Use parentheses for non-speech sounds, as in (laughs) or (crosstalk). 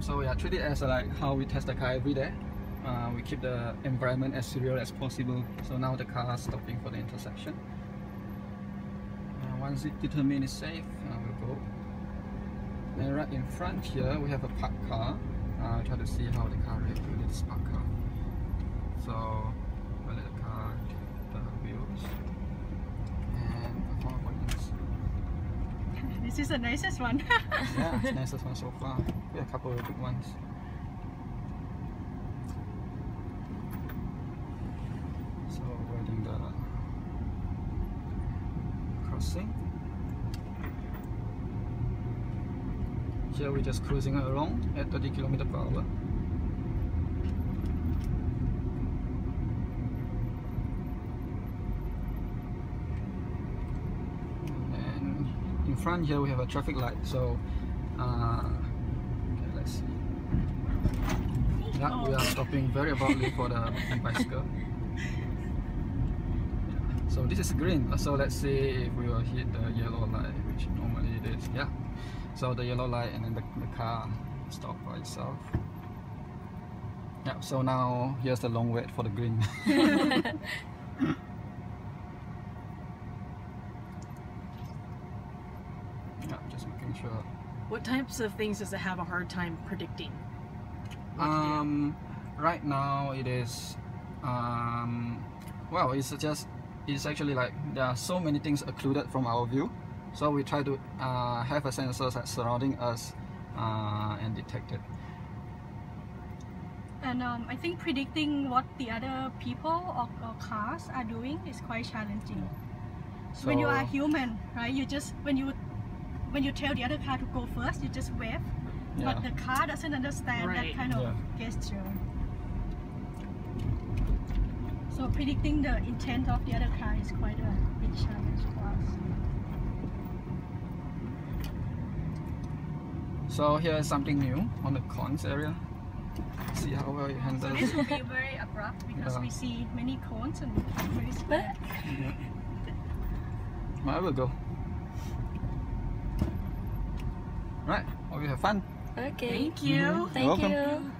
Um, so yeah, treat it as uh, like how we test the car every day. Uh, we keep the environment as surreal as possible. So now the car is stopping for the intersection. Uh, once it determines it's safe, uh, we'll go. And right in front here, we have a parked car. Uh, try to see how the car reacts to this parked car. So, we'll let the car the wheels and perform points. This is the nicest one. (laughs) yeah, it's the nicest one so far. We have a couple of big ones. So we're doing the crossing. Here we're just cruising along at 30 km per hour. And in front here we have a traffic light. So uh, okay, let's see. Yeah, we are stopping very abruptly for the (laughs) bicycle. Yeah. So this is green. So let's see if we will hit the yellow light, which normally it is. Yeah. So the yellow light and then the, the car stop by itself. Yeah, so now here's the long wait for the green. (laughs) (laughs) yeah, just making. What types of things does it have a hard time predicting? what to do? Um, right now it is, um, well, it's just, it's actually like there are so many things occluded from our view. So we try to uh, have a sensor that's surrounding us uh, and detect it. and um, I think predicting what the other people or, or cars are doing is quite challenging. So, when you are human, right? You just when you when you tell the other car to go first, you just wave. Yeah. But the car doesn't understand Right. that kind of Yeah. gesture. So predicting the intent of the other car is quite a big challenge for us. So here is something new on the cons area. See how well it So handles. this will be very abrupt because Yeah. we see many cones and very square. Yeah. I will go. Right, hope you have fun. Okay. Thank you. Thank welcome. you.